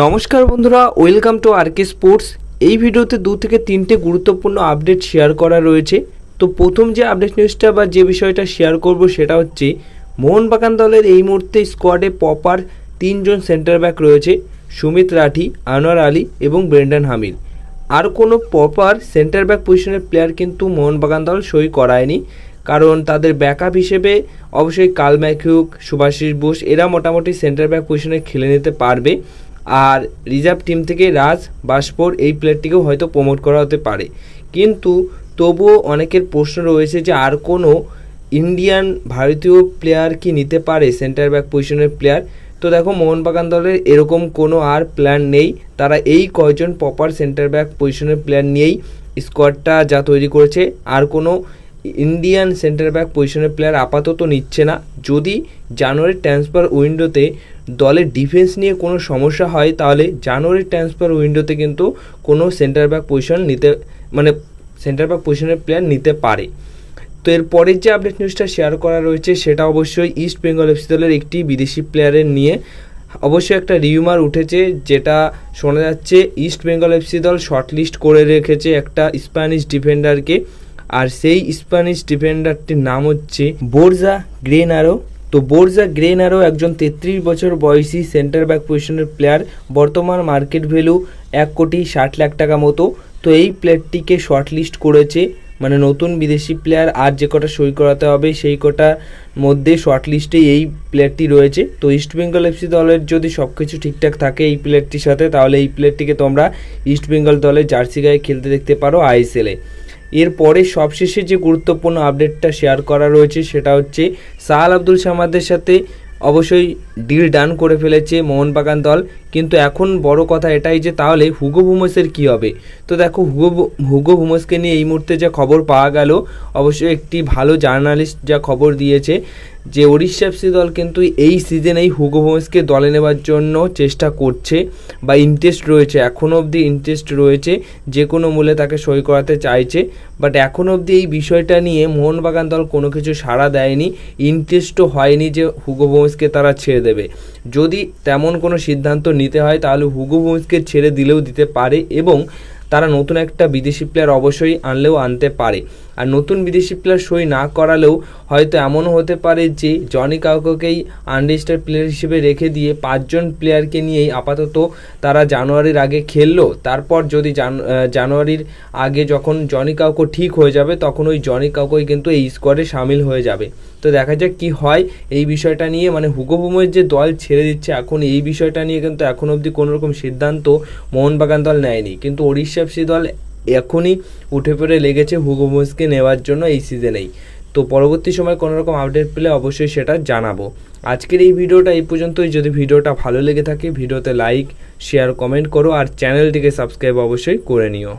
নমস্কার বন্ধুরা, welcome to আরকে sports. এই ভিডিওতে দু থেকে তিনটে গুরুত্বপূর্ণ আপডেট শেয়ার করা রয়েছে। তো প্রথম যে আপডেট নিউজটা বা যে বিষয়টা শেয়ার করব সেটা হচ্ছে, মোহনবাগান দলের এই মুহূর্তে স্কোয়াডে পপার তিনজন সেন্টার ব্যাক রয়েছে, সুমিত রাঠি, আনোয়ার আলী এবং ব্রেন্ডান হামিদ। আর কোনো প্রপার সেন্টার ব্যাক পজিশনের প্লেয়ার কিন্তু মোহনবাগান দল সই করায়নি। কারণ তাদের ব্যাকআপ হিসেবে অবশ্যই কাল ম্যাকিউক সুভাষিস বোস, এরা মোটামুটি সেন্টার ব্যাক পজিশনে খেলে নিতে পারবে। আর রিজার্ভ টিম থেকে রাজ বাসপোর এই প্লেয়ারটিকেও হয়তো প্রমোট করা হতে পারে। কিন্তু তবুও অনেকের প্রশ্ন রয়েছে যে আর কোনো ইন্ডিয়ান ভারতীয় প্লেয়ার কি নিতে পারে সেন্টার ব্যাক পজিশনের প্লেয়ার তো দেখো, মোহনবাগান দলের এরকম কোনো আর প্ল্যান নেই। তারা এই কয়জন প্রপার সেন্টার ব্যাক পজিশনের প্লেয়ার নিয়েই স্কোয়াডটা যা তৈরি করেছে। আর কোনো ইন্ডিয়ান সেন্টার ব্যাক পজিশনের প্লেয়ার আপাতত নিচ্ছে না। যদি জানুয়ারি ট্রান্সফার উইন্ডোতে দলের ডিফেন্স নিয়ে কোনো সমস্যা হয়, তাহলে জানুয়ারি ট্রান্সফার উইন্ডোতে কিন্তু কোনো সেন্টার ব্যাক পজিশন নিতে মানে সেন্টার ব্যাক পজিশনের প্লেয়ার নিতে পারে। তো এর পরের যে আপডেট নিউজটা শেয়ার করা রয়েছে, সেটা অবশ্যই ইস্ট বেঙ্গল এফসি দলের একটি বিদেশি প্লেয়ারের নিয়ে অবশ্যই একটা রিউমার উঠেছে, যেটা শোনা যাচ্ছে ইস্ট বেঙ্গল এফসি দল শর্টলিস্ট করে রেখেছে একটা স্প্যানিশ ডিফেন্ডারকে আর সেই স্প্যানিশ ডিফেন্ডারটির নাম হচ্ছে বোরজা গ্রেনারো তো বোরজা গ্রেনারো একজন তেত্রিশ বছর বয়সী সেন্টার ব্যাক পজিশনের প্লেয়ার বর্তমান মার্কেট ভ্যালু এক কোটি ষাট লাখ টাকা মতো। তো এই প্লেয়ারটিকে শর্টলিস্ট করেছে। মানে নতুন বিদেশি প্লেয়ার আর যে কটা সই করাতে হবে সেই কটার মধ্যে শর্টলিস্টে এই প্লেয়ারটি রয়েছে। তো ইস্ট বেঙ্গল এফসি দলের যদি সব কিছু ঠিকঠাক থাকে এই প্লেয়ারটির সাথে, তাহলে এই প্লেয়ারটিকে তোমরা ইস্ট বেঙ্গল দলের জার্সি গায়ে খেলতে দেখতে পারো আইএসএলে এরপরে সবশেষে যে গুরুত্বপূর্ণ আপডেটটা শেয়ার করা রয়েছে, সেটা হচ্ছে সাহাল আব্দুল সামাদের সাথে অবশ্যই ডিল ডান করে ফেলেছে মোহনবাগান দল। কিন্তু এখন বড় কথা এটাই যে তাহলে হুগো ভুমসের কি হবে? তো দেখো, হুগো হুগো ভুমসকে নিয়ে এই মুহূর্তে যা খবর পাওয়া গেল অবশ্যই একটি ভালো জার্নালিস্ট যা খবর দিয়েছে যে ওড়িশা এফসি দল কিন্তু এই সিজনেই হুগো ভুমসকে দলে নেবার জন্য চেষ্টা করছে বা ইন্টারেস্ট রয়েছে এখনও অবধি ইন্টারেস্ট রয়েছে, যে কোনো মূল্যে তাকে সই করাতে চাইছে। বাট এখনও অবধি এই বিষয়টা নিয়ে মোহনবাগান দল কোনো কিছু সাড়া দেয়নি ইন্টারেস্টও হয়নি যে হুগো ভুমসকে তারা ছেড়ে দেবে। যদি তেমন কোনো সিদ্ধান্ত নিতে হয়, তাহলে হুগো ভুমসকে ছেড়ে দিলেও দিতে পারে এবং তারা নতুন একটা বিদেশি প্লেয়ার অবশ্যই আনলেও আনতে পারে। আর নতুন বিদেশি প্লেয়ার সই না করালেও হয়তো এমনও হতে পারে যে জনি কাউকেই আনরেজিস্টার প্লেয়ার হিসেবে রেখে দিয়ে পাঁচজন প্লেয়ারকে নিয়েই আপাতত তারা জানুয়ারির আগে খেললো। তারপর যদি জানুয়ারির আগে যখন জনি কাউকো ঠিক হয়ে যাবে, তখন ওই জনি কাউকই কিন্তু এই স্কোয়াডে সামিল হয়ে যাবে। তো দেখা যাক কি হয় এই বিষয়টা নিয়ে। মানে হুগোবুমের যে দল ছেড়ে দিচ্ছে এখন, এই বিষয়টা নিয়ে কিন্তু এখন অবধি কোনো রকম সিদ্ধান্ত মোহনবাগান দল নেয়নি। কিন্তু ওড়িশা দল এখনই উঠে পড়ে লেগেছে হুগোবুমসকে নেওয়ার জন্য এই সিজনেই তো পরবর্তী সময় কোনো রকম আপডেট পেলে অবশ্যই সেটা জানাব। আজকের এই ভিডিওটা এই পর্যন্তই। যদি ভিডিওটা ভালো লেগে থাকে, ভিডিওতে লাইক শেয়ার কমেন্ট করো আর চ্যানেলটিকে সাবস্ক্রাইব অবশ্যই করে নিও।